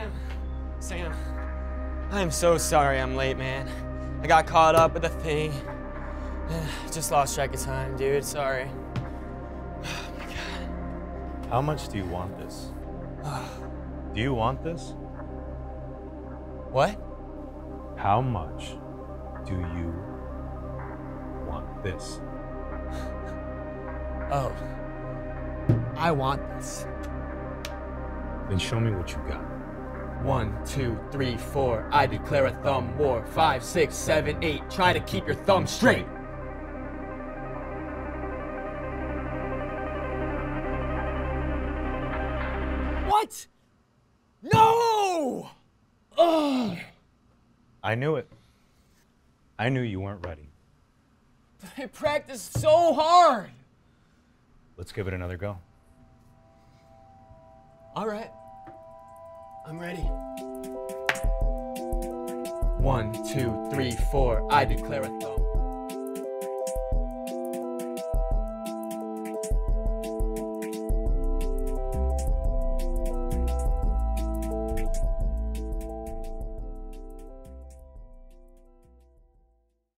Sam, Sam, I'm so sorry I'm late, man. I got caught up with a thing. Just lost track of time, dude. Sorry. Oh my god. How much do you want this? do you want this? What? How much do you want this? Oh. I want this. Then show me what you got. One, two, three, four. I declare a thumb war. Five, six, seven, eight. Try to keep your thumb straight. What? No! Ugh. I knew it. I knew you weren't ready. I practiced so hard. Let's give it another go. All right. I'm ready. One, two, three, four. I declare a thumb.